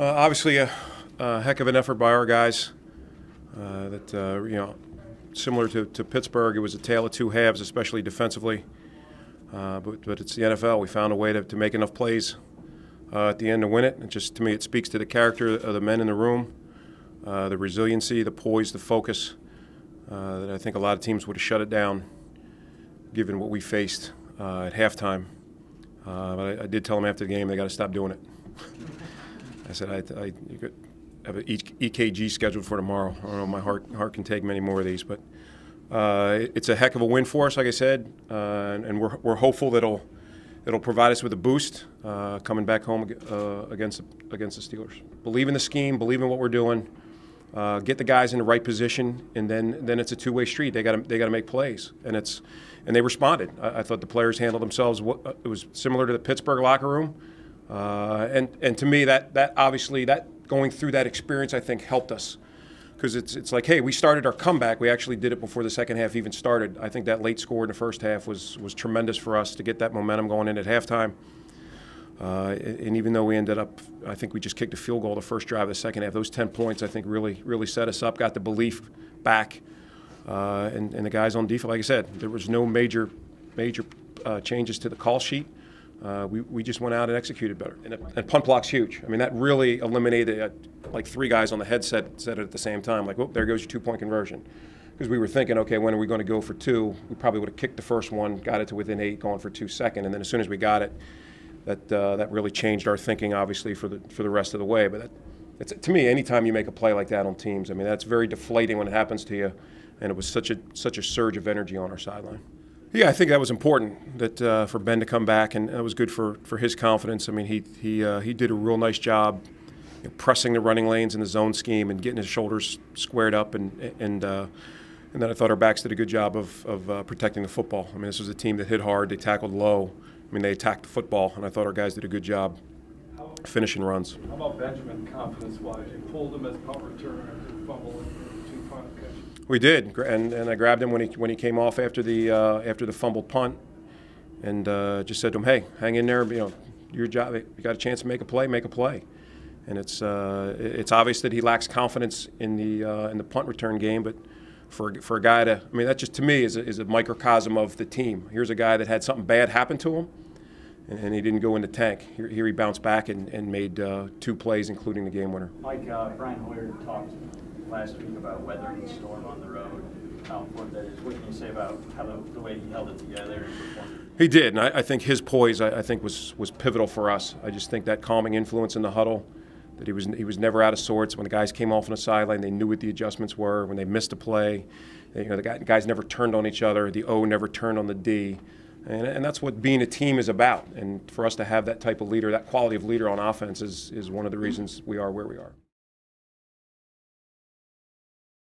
Uh, obviously, a, a, heck of an effort by our guys. Uh, that uh, you know, similar to, to, Pittsburgh, it was a tale of two halves, especially defensively. Uh, but, but, it's the NFL. We found a way to, to make enough plays uh, at the end to win it. And just to me, it speaks to the character of the men in the room, uh, the resiliency, the poise, the focus. that I think a lot of teams would have shut it down, given what we faced at halftime. but I, I did tell them after the game they got to stop doing it. I said, I, I have an EKG scheduled for tomorrow. I don't know, my heart, heart can take many more of these, but uh, it's a heck of a win for us, like I said, uh, and, and, we're, we're hopeful that it'll, it'll provide us with a boost uh, coming back home uh, against, against the Steelers. Believe in the scheme, believe in what we're doing, uh, get the guys in the right position, and then, then it's a two-way street. They got to they got to make plays, and it's and they responded. I, I thought the players handled themselves. It was similar to the Pittsburgh locker room. Uh, and and to me, that that obviously that going through that experience, I think helped us because it's it's like, hey, we started our comeback. We actually did it before the second half even started. I think that late score in the first half was was tremendous for us to get that momentum going in at halftime. Uh, and even though we ended up, I think we just kicked a field goal the first drive of the second half. Those 10 points, I think, really really set us up. Got the belief back, uh, and, and the guys on defense. Like I said, there was no major major uh, changes to the call sheet. Uh, we, we just went out and executed better. And, and, punt block's huge. I mean, that really eliminated uh, like three guys on the headset said it at the same time, like, "Whoop, there goes your two-point conversion." Because we were thinking, okay, when are we going to go for two? We probably would have kicked the first one, got it to within eight, going for two second, and then as soon as we got it, that uh, that really changed our thinking, obviously, for the for the rest of the way. But that, it's, to me, anytime you make a play like that on teams, I mean, that's very deflating when it happens to you, and it was such a such a surge of energy on our sideline. Yeah, I think that was important that uh, for Ben to come back, and it was good for, for his confidence. I mean, he he uh, he did a real nice job you know, pressing the running lanes in the zone scheme and getting his shoulders squared up, and and uh, and then I thought our backs did a good job of of uh, protecting the football. I mean, this was a team that hit hard, they tackled low. I mean, they attacked the football, and I thought our guys did a good job finishing runs. How about Benjamin confidence-wise? You pulled him as punt returner after fumble two final catches. We did, and, and I grabbed him when he when he came off after the uh, after the fumbled punt, and uh, just said to him, "Hey, hang in there. You know, your job. You got a chance to make a play. Make a play." And it's uh, it's obvious that he lacks confidence in the uh, in the punt return game, but for for a guy to, I mean, that just to me is a, is a microcosm of the team. Here's a guy that had something bad happen to him, and, and he didn't go in the tank. Here, here he bounced back and, and made uh, two plays, including the game winner. Mike, uh, Brian Hoyer talked last week about weathering the storm on the road, how important that is. What can you say about how the, the way he held it together and performed? He did, and I, I think his poise, I, I, think, was was pivotal for us. I just think that calming influence in the huddle, that he was he was never out of sorts. When the guys came off on the sideline, they knew what the adjustments were. When they missed a play, they, you know, the guys never turned on each other. The O never turned on the D. And, and, that's what being a team is about. And for us to have that type of leader, that quality of leader on offense, is, is one of the reasons we are where we are.